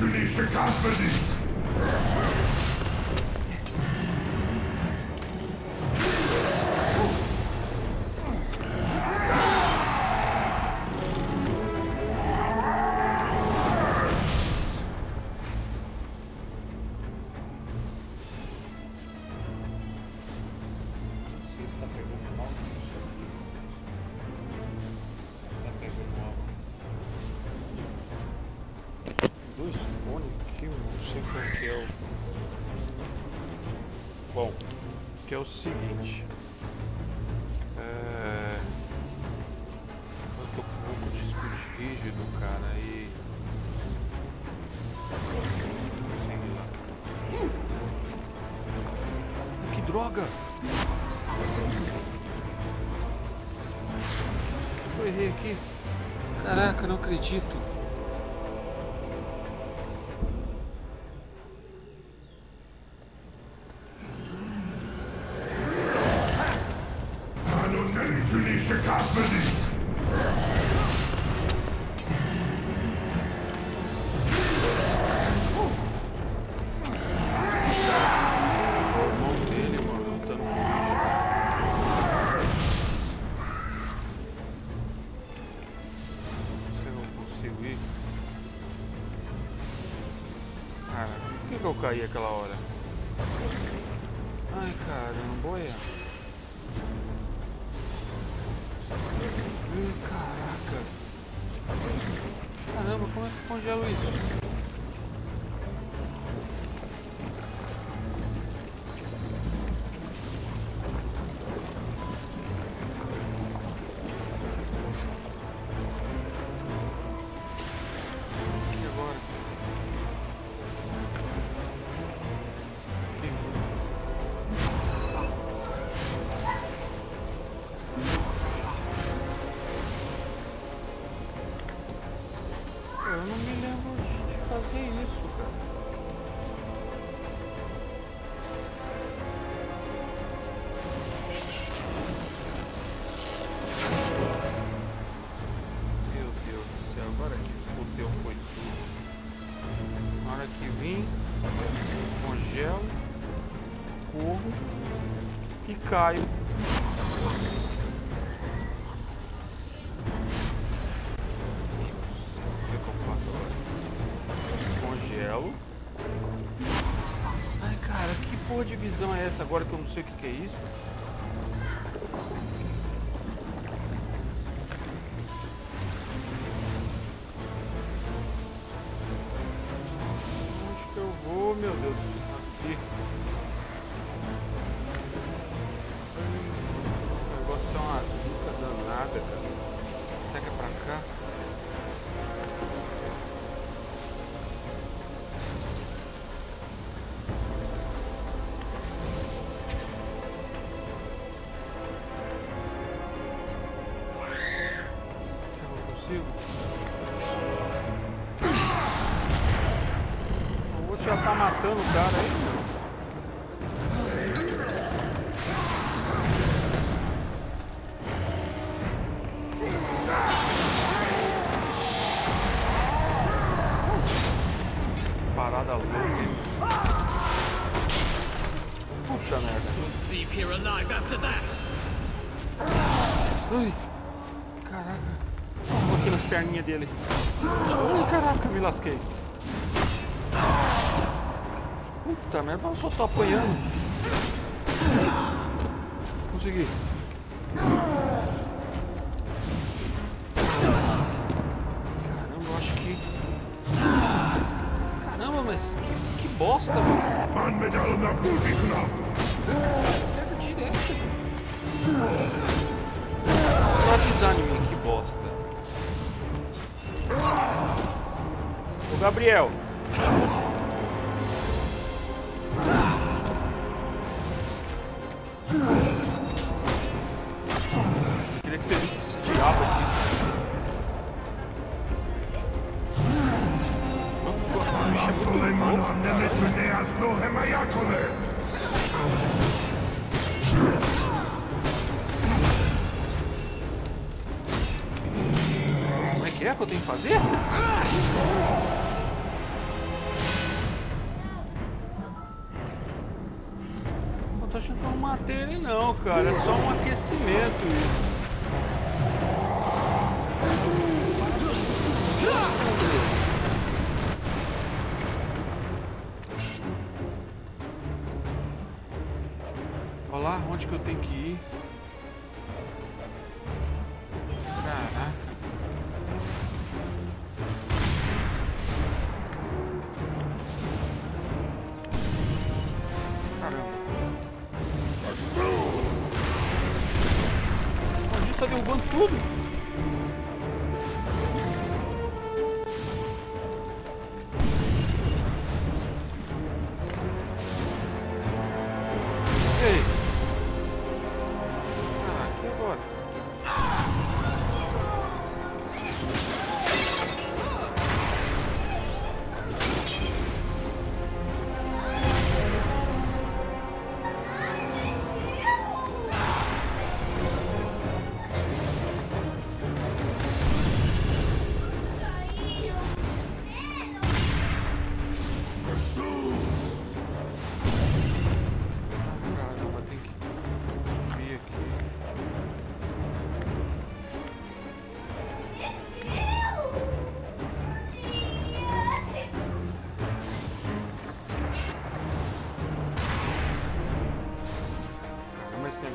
Namenzyliście Kaspedik! Não sei se tá pegando mal isso aqui. Tá pegando mal Fones aqui, não sei qual que é o. Bom, que é o seguinte. É... Eu tô com um pouco de speed rígido, cara, e. Que droga! Eu errei aqui. Caraca, não acredito. Namenzyliście Kaspedik! O irmão dele, mano, lutando com o bicho. Se eu não consigo ir. Cara, por que, que eu caí aquela hora? Ai, caramba, olha. Ih, caraca. Caramba, como é que eu congelo isso? Congelo, corro e caio. Porra de visão é essa agora que eu não sei o que, que é isso? Onde que eu vou, meu Deus? Aqui. O negócio é uma zica danada, cara. Será que é pra cá? Consigo? O outro já tá matando o cara aí, meu. Parada louca. Puta merda. Leave here alive after that. Ai, caraca. Aqui nas perninhas dele. Ai, caraca, me lasquei. Puta merda, eu só tô apanhando. Consegui. Caramba, eu acho que. Caramba, mas que, que bosta, mano. Gabriel. Queria que você visse esse diabo aqui. Mano, bicho é muito louco, que é que eu tenho que fazer? Achando que eu não matei ele não, cara. É só um aquecimento isso. Olha lá onde que eu tenho que ir. Derrubando tudo.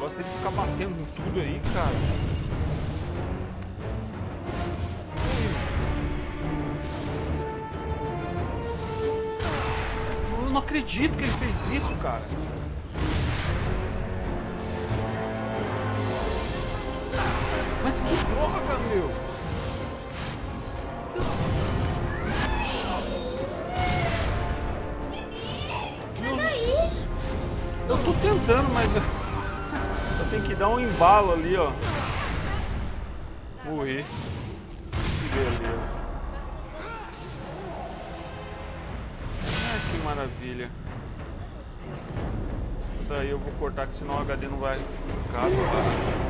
Negócio que ficar batendo em tudo aí, cara. Eu não acredito que ele fez isso, cara. Mas que droga, meu! Deus. Eu tô tentando, mas que dar um embalo ali, ó. Morri. Que beleza. Ah, que maravilha. Daí eu vou cortar, que senão o HD não vai ficar.